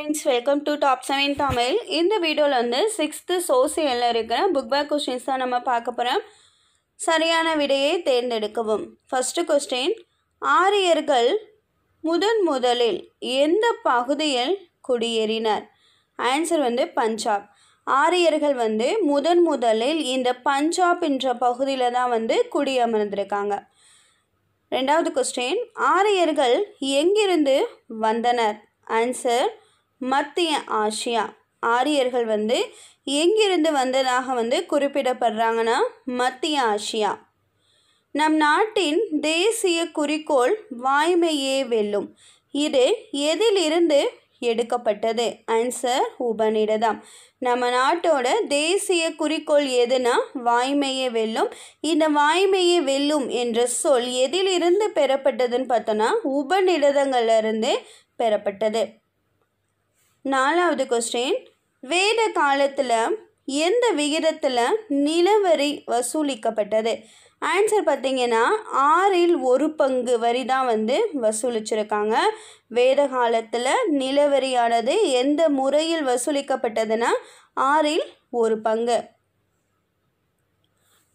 Friends welcome to top seven Tamil இந்த வீடியோவில் வந்து சிக்ஸ்த்து சோசியலில் இருக்கிற புக் பேக் கொஸ்டின்ஸ் தான் நம்ம பார்க்க போகிறோம் சரியான விடையை தேர்ந்தெடுக்கவும். ஃபஸ்ட்டு கொஸ்டின் ஆரியர்கள் முதன் முதலில் எந்த பகுதியில் குடியேறினர்? ஆன்சர் வந்து பஞ்சாப். ஆரியர்கள் வந்து முதன் முதலில் இந்த பஞ்சாப் என்ற பகுதியில் தான் வந்து குடியமர்ந்திருக்காங்க. ரெண்டாவது கொஸ்டின் ஆரியர்கள் எங்கிருந்து வந்தனர்? ஆன்சர் மத்திய ஆசியா. ஆரியர்கள் வந்து எங்கிருந்து வந்ததாக வந்து குறிப்பிடப்படுறாங்கன்னா மத்திய ஆசியா. நம் நாட்டின் தேசிய குறிக்கோள் வாய்மையே வெல்லும். இது எதிலிருந்து எடுக்கப்பட்டது? ஆன்சர் உபநிடதம். நம்ம நாட்டோட தேசிய குறிக்கோள் எதுனா வாய்மையே வெல்லும். இந்த வாய்மையே வெல்லும் என்ற சொல் எதிலிருந்து பெறப்பட்டதுன்னு பார்த்தோன்னா உபநிடதங்கள்லேருந்து பெறப்பட்டது. நாலாவது கொஸ்டின் வேத காலத்தில் எந்த விகிதத்தில் நிலவரி வசூலிக்கப்பட்டது? ஆன்சர் பார்த்தீங்கன்னா ஆறில் ஒரு பங்கு வரி தான் வந்து வசூலிச்சிருக்காங்க. வேத காலத்தில் நிலவரியானது எந்த முறையில் வசூலிக்கப்பட்டதுன்னா ஆறில் ஒரு பங்கு.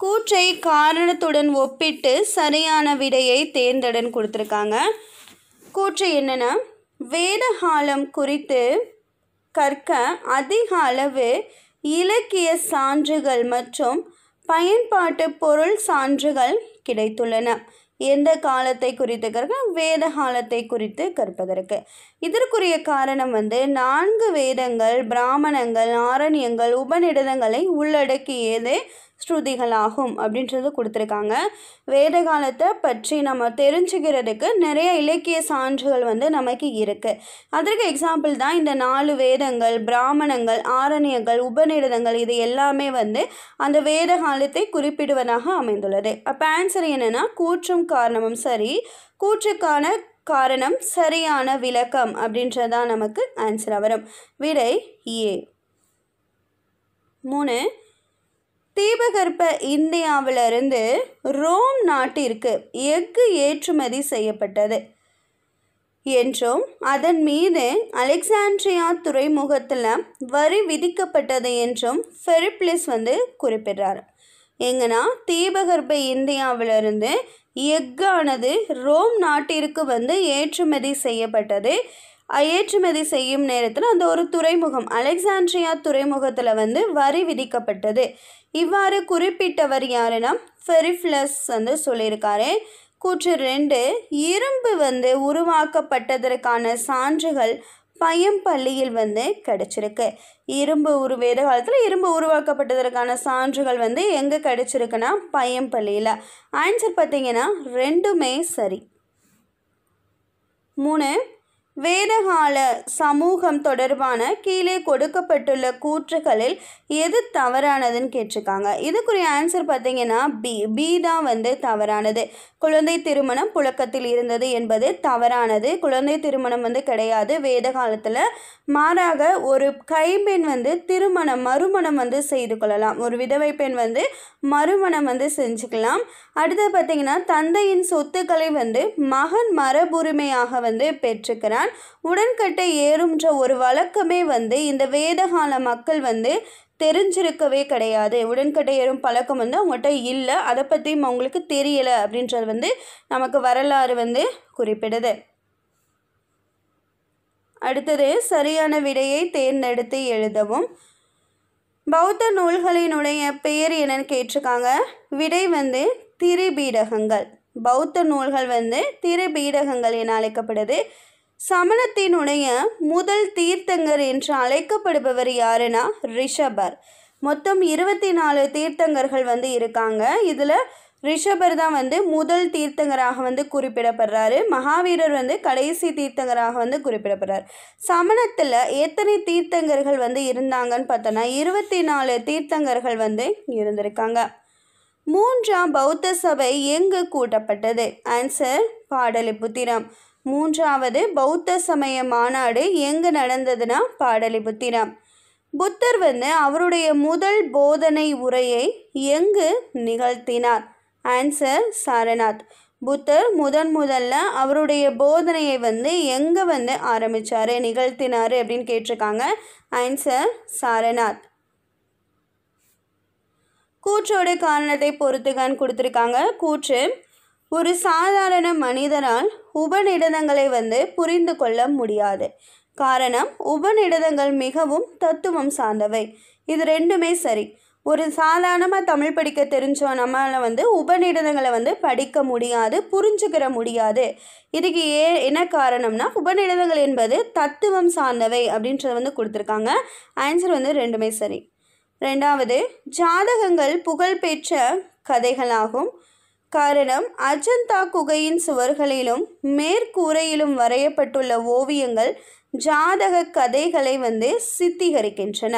கூற்றை காரணத்துடன் ஒப்பிட்டு சரியான விடையை தேர்ந்தெடன் கொடுத்துருக்காங்க. கூற்று என்னென்னா வேதகாலம் குறித்து கற்க அதிக அளவு இலக்கிய சான்றுகள் மற்றும் பயன்பாட்டு பொருள் சான்றுகள் கிடைத்துள்ளன. எந்த காலத்தை குறித்து கற்க? வேத காலத்தை குறித்து கற்பதற்கு. இதற்குரிய காரணம் வந்து நான்கு வேதங்கள் பிராமணங்கள் ஆரண்யங்கள் உபநிடதங்களை உள்ளடக்கியது ஸ்ருதிகளாகும் அப்படின்றது கொடுத்துருக்காங்க. வேத காலத்தை பற்றி நம்ம தெரிஞ்சுக்கிறதுக்கு நிறைய இலக்கிய சான்றுகள் வந்து நமக்கு இருக்குது அதற்கு எக்ஸாம்பிள் தான் இந்த நாலு வேதங்கள் பிராமணங்கள் ஆரண்யங்கள் உபநிடதங்கள் இது எல்லாமே வந்து அந்த வேத காலத்தை குறிப்பிடுவதாக அமைந்துள்ளது. அப்போ ஆன்சர் என்னென்னா கூற்றும் காரணமும் சரி கூற்றுக்கான காரணம் சரியான விளக்கம் அப்படின்றதான் நமக்கு ஆன்சராக வரும். விடை ஏ மூணு தீபகற்ப இந்தியாவிலிருந்து ரோம் நாட்டிற்கு எஃகு ஏற்றுமதி செய்யப்பட்டது என்றும் அதன் மீது அலெக்சாண்ட்ரியா துறைமுகத்தில் வரி விதிக்கப்பட்டது என்றும் ஃபெரிப்ளிஸ் வந்து குறிப்பிடுறார். எங்கன்னா தீபகற்ப இந்தியாவிலிருந்து எஃகானது ரோம் நாட்டிற்கு வந்து ஏற்றுமதி செய்யப்பட்டது. ஏற்றுமதி செய்யும் நேரத்தில் அந்த ஒரு துறைமுகம் அலெக்சாண்ட்ரியா துறைமுகத்தில் வந்து வரி விதிக்கப்பட்டது. இவ்வாறு குறிப்பிட்டவர் யாருன்னா ஃபெரிஃப்ளஸ் வந்து சொல்லியிருக்காரு. கூற்று ரெண்டு இரும்பு வந்து உருவாக்கப்பட்டதற்கான சான்றுகள் பையம்பள்ளியில் வந்து கிடச்சிருக்கு. இரும்பு உரு வேத காலத்தில் இரும்பு உருவாக்கப்பட்டதற்கான சான்றுகள் வந்து எங்கே கிடச்சிருக்குன்னா பயம்பள்ளியில் ஆன்சர் பார்த்தீங்கன்னா ரெண்டுமே சரி. மூணு வேதகால சமூகம் தொடர்பான கீழே கொடுக்கப்பட்டுள்ள கூற்றுகளில் எது தவறானதுன்னு கேட்டிருக்காங்க. இதுக்குரிய ஆன்சர் பார்த்தீங்கன்னா பி பி தான் வந்து தவறானது. குழந்தை திருமணம் புழக்கத்தில் இருந்தது என்பது தவறானது. குழந்தை திருமணம் வந்து கிடையாது. வேத காலத்தில் மாறாக ஒரு கைப்பெண் வந்து திருமணம் மறுமணம் வந்து செய்து கொள்ளலாம். ஒரு விதவை பெண் வந்து மறுமணம் வந்து செஞ்சுக்கலாம். அடுத்தது பார்த்தீங்கன்னா தந்தையின் சொத்துக்களை வந்து மகன் மரபுரிமையாக வந்து பெற்றுக்கிறான் உடன்கட்டை ஏறும்ன்ற ஒரு வழக்கமே வந்து இந்த வேதகால மக்கள் வந்து தெரிஞ்சிருக்கவே கிடையாது. உடன்கட்டை ஏறும் பழக்கம் வந்து அவங்கள்ட்ட இல்லை. அதை பற்றியும் அவங்களுக்கு தெரியலை அப்படின்றது வந்து நமக்கு வரலாறு வந்து குறிப்பிடுது. அடுத்தது சரியான விடையை தேர்ந்தெடுத்து எழுதவும். பௌத்த நூல்களினுடைய பெயர் என்னன்னு கேட்டிருக்காங்க. விடை வந்து திரிபீடகங்கள். பௌத்த நூல்கள் வந்து திரிபீடகங்கள் என அழைக்கப்படுது. சமணத்தினுடைய முதல் தீர்த்தங்கர் என்று அழைக்கப்படுபவர் யாருன்னா ரிஷபர். மொத்தம் இருபத்தி நாலு தீர்த்தங்கர்கள் வந்து இருக்காங்க. இதில் ரிஷபர் தான் வந்து முதல் தீர்த்தங்கராக வந்து குறிப்பிடப்படுறாரு. மகாவீரர் வந்து கடைசி தீர்த்தங்கராக வந்து குறிப்பிடப்படுறார். சமணத்தில் எத்தனை தீர்த்தங்கர்கள் வந்து இருந்தாங்கன்னு பார்த்தோன்னா இருபத்தி நாலு தீர்த்தங்கர்கள் வந்து இருந்திருக்காங்க. மூன்றாம் பௌத்த சபை எங்கு கூட்டப்பட்டது? ஆன்சர் பாடலிபுத்திரம். மூன்றாவது பௌத்த சமய மாநாடு எங்கு நடந்ததுன்னா பாடலிபுத்திரம் புத்தர் வந்து அவருடைய முதல் போதனை உரையை எங்கு நிகழ்த்தினார்? ஆன்சர் சாரநாத். புத்தர் முதன் முதல்ல அவருடைய போதனையை வந்து எங்கே வந்து ஆரம்பித்தார் நிகழ்த்தினார் அப்படின்னு கேட்டிருக்காங்க. ஆன்சர் சாரநாத். கூற்றோட காரணத்தை பொறுத்துக்கான்னு கொடுத்துருக்காங்க. கூற்று ஒரு சாதாரண மனிதரால் உபநிடதங்களை வந்து புரிந்து கொள்ள முடியாது. காரணம் உபநிடதங்கள் மிகவும் தத்துவம் சார்ந்தவை. இது ரெண்டுமே சரி. ஒரு சாதாரணமாக தமிழ் படிக்க தெரிஞ்சோம் நம்மளால் வந்து உபநிடதங்களை வந்து படிக்க முடியாது புரிஞ்சுக்கிற முடியாது. இதுக்கு ஏ என்ன காரணம்னா உபநிடதங்கள் என்பது தத்துவம் சார்ந்தவை அப்படின்றத வந்து கொடுத்துருக்காங்க. ஆன்சர் வந்து ரெண்டுமே சரி. ரெண்டாவது ஜாதகங்கள் புகழ்பெற்ற கதைகளாகும். காரணம் அஜந்தா குகையின் சுவர்களிலும் மேற்கூரையிலும் வரையப்பட்டுள்ள ஓவியங்கள் ஜாதக கதைகளை வந்து சித்தீகரிக்கின்றன.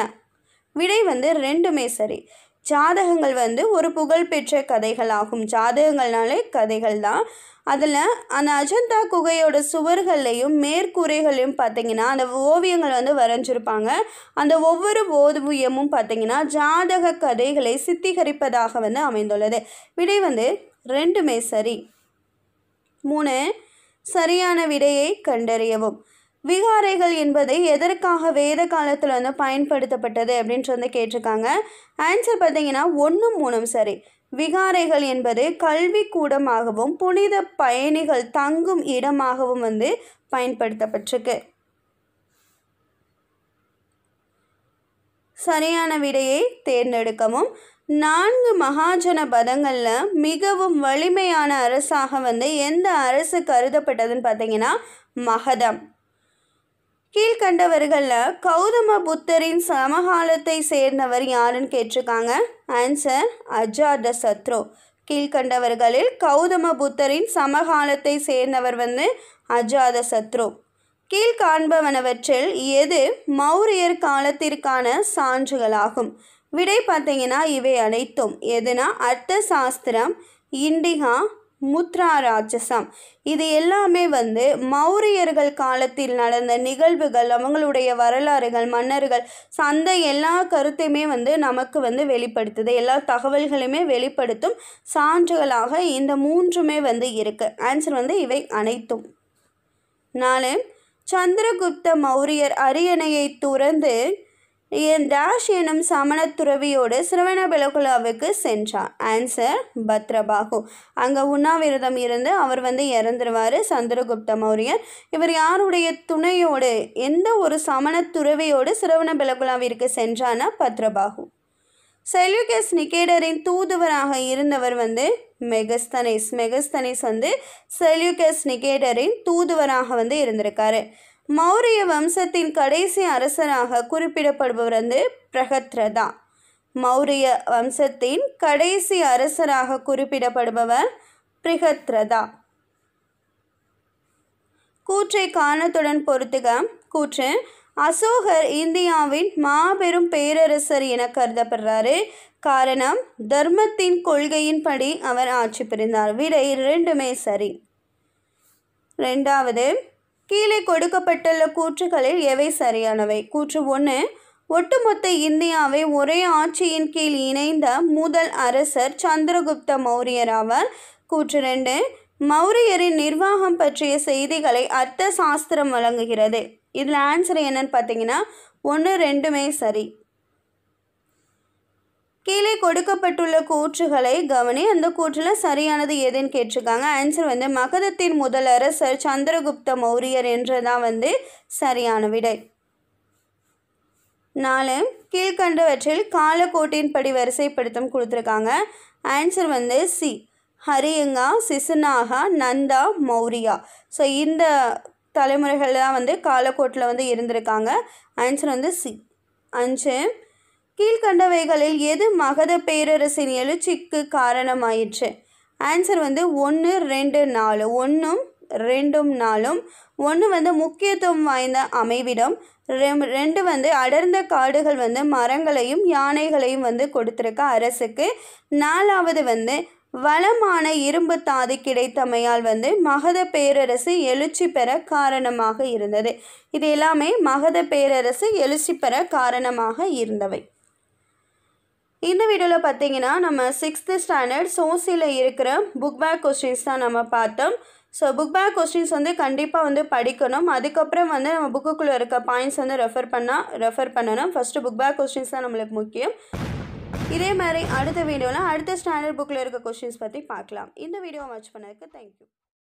விடை வந்து ரெண்டுமே சரி. ஜாதகங்கள் வந்து ஒரு புகழ்பெற்ற கதைகள் ஆகும் ஜாதகங்கள்னாலே கதைகள் தான். அதில் அந்த அஜந்தா குகையோட சுவர்கள்லையும் மேற்கூரைகளையும் பார்த்தீங்கன்னா அந்த ஓவியங்கள் வந்து வரைஞ்சிருப்பாங்க. அந்த ஒவ்வொரு ஓவியமும் பார்த்தீங்கன்னா ஜாதக கதைகளை சித்தீகரிப்பதாக வந்து அமைந்துள்ளது. விடை வந்து ரெண்டுமே சரி. மூணு சரியான விடையை கண்டறியவும். விகாரைகள் என்பது எதற்காக வேத காலத்தில் வந்து பயன்படுத்தப்பட்டது அப்படின்ட்டு வந்து கேட்டிருக்காங்க. ஆன்சர் பார்த்தீங்கன்னா ஒன்றும் மூணும் சரி. விகாரைகள் என்பது கல்வி கூடமாகவும் புனித பயணிகள் தங்கும் இடமாகவும் வந்து பயன்படுத்தப்பட்டிருக்கு. சரியான விடையை தேர்ந்தெடுக்கவும். நான்கு மகாஜன பதங்களில் மிகவும் வலிமையான அரசாக வந்து எந்த அரசு கருதப்பட்டதுன்னு பார்த்தீங்கன்னா மகதம். கீழ்கண்டவர்களில் கௌதம புத்தரின் சமகாலத்தை சேர்ந்தவர் யாருன்னு கேட்டிருக்காங்க? ஆன்சர் அஜாத சத்ரு. கீழ்கண்டவர்களில் கௌதம புத்தரின் சமகாலத்தை சேர்ந்தவர் வந்து அஜாத சத்ரு. கீழ்காண்பவனவற்றில் எது மௌரியர் காலத்திற்கான சான்றுகளாகும்? விடை பார்த்தீங்கன்னா இவை அனைத்தும் எதுனா அர்த்த சாஸ்திரம் இண்டிகா முத்ரா ராட்சசம் இது எல்லாமே வந்து மௌரியர்கள் காலத்தில் நடந்த நிகழ்வுகள் அவங்களுடைய வரலாறுகள் மன்னர்கள் அந்த எல்லா கருத்தையுமே வந்து நமக்கு வந்து வெளிப்படுத்துது. எல்லா தகவல்களையுமே வெளிப்படுத்தும் சான்றுகளாக இந்த மூன்றுமே வந்து இருக்கு. ஆன்சர் வந்து இவை அனைத்தும். நாலு சந்திரகுப்த மௌரியர் அரியணையை துறந்து என் தாஷ் எனும் சமண துறவியோடு சிரவணபெலகுலாவுக்கு சென்றார் ஆன்சர் பத்ரபாகு. அங்கே உண்ணாவிரதம் இருந்து அவர் வந்து இறந்துருவார் சந்திரகுப்த மௌரியர். இவர் யாருடைய துணையோடு எந்த ஒரு சமண துறவியோடு சிரவணபெலகுலாவிற்கு சென்றார்னா பத்ரபாகு. செல்யூகஸ் நிகேடரின் தூதுவராக இருந்தவர் வந்து மெகஸ்தனேஸ். மெகஸ்தனேஸ் வந்து செல்யூகஸ் நிகேடரின் தூதுவராக வந்து இருந்திருக்காரு. மௌரிய வம்சத்தின் கடைசி அரசராக குறிப்பிடப்படுபவர் வந்து பிரகத்ரதா. மௌரிய வம்சத்தின் கடைசி அரசராக குறிப்பிடப்படுபவர் பிரிகத்ரதா. கூற்றை காரணத்துடன் பொறுத்துக. கூற்று அசோகர் இந்தியாவின் மாபெரும் பேரரசர் என கருதப்படுறாரு. காரணம் தர்மத்தின் கொள்கையின்படி அவர் ஆட்சி புரிந்தார். விடை ரெண்டுமே சரி. ரெண்டாவது கீழே கொடுக்கப்பட்டுள்ள கூற்றுகளில் எவை சரியானவை? கூற்று ஒன்று ஒட்டுமொத்த இந்தியாவை ஒரே ஆட்சியின் கீழ் இணைந்த முதல் அரசர் சந்திரகுப்த மௌரியர் ஆவார். கூற்று ரெண்டு மௌரியரின் நிர்வாகம் பற்றிய செய்திகளை அர்த்த சாஸ்திரம் வழங்குகிறது. இதில் ஆன்சர் என்னன்னு பார்த்தீங்கன்னா ஒன்று ரெண்டுமே சரி. கீழே கொடுக்கப்பட்டுள்ள கூற்றுகளை கவனி. அந்த கூற்றில் சரியானது எதுன்னு கேட்டிருக்காங்க. ஆன்சர் வந்து மகதத்தின் முதல் அரசர் சந்திரகுப்த மௌரியர் என்றதான் வந்து சரியான விடை. நாலு கீழ்கண்டவற்றில் காலக்கோட்டின்படி வரிசைப்படுத்தும் கொடுத்துருக்காங்க. ஆன்சர் வந்து சி ஹரியங்கா சிசுநாகா நந்தா மௌரியா. ஸோ இந்த தலைமுறைகள் தான் வந்து காலக்கோட்டில் வந்து இருந்திருக்காங்க. ஆன்சர் வந்து சி அஞ்சு கீழ்கண்டவைகளில் எது மகத பேரரசின் எழுச்சிக்கு காரணமாயிற்று? ஆன்சர் வந்து ஒன்று ரெண்டு நாலு. ஒன்றும் ரெண்டும் நாளும் ஒன்று வந்து முக்கியத்துவம் வாய்ந்த அமைவிடம். ரெம்- ரெண்டு வந்து அடர்ந்த காடுகள் வந்து மரங்களையும் யானைகளையும் வந்து கொடுத்துருக்க அரசுக்கு. நாலாவது வந்து வளமான இரும்பு தாது கிடைத்தமையால் வந்து மகத பேரரசு எழுச்சி பெற காரணமாக இருந்தது. இது எல்லாமே மகத பேரரசு எழுச்சி பெற காரணமாக இருந்தவை. இந்த வீடியோவில் பார்த்தீங்கன்னா நம்ம சிக்ஸ்த்து ஸ்டாண்டர்ட் சோசியில் இருக்கிற புக் பேக் கொஸ்டின்ஸ் தான் நம்ம பார்த்தோம். ஸோ புக் பேக் கொஸ்டின்ஸ் வந்து கண்டிப்பாக வந்து படிக்கணும். அதுக்கப்புறம் வந்து நம்ம புக்குக்குள்ளே இருக்க பாயிண்ட்ஸ் வந்து ரெஃபர் பண்ணால் ரெஃபர் பண்ணணும். ஃபஸ்ட்டு புக் பேக் கொஸ்டின்ஸ் தான் நம்மளுக்கு முக்கியம். இதே மாதிரி அடுத்த வீடியோவில் அடுத்த ஸ்டாண்டர்ட் புக்கில் இருக்க கொஸ்டின்ஸ் பற்றி பார்க்கலாம். இந்த வீடியோவை வாட்ச் பண்ணதுக்கு தேங்க்யூ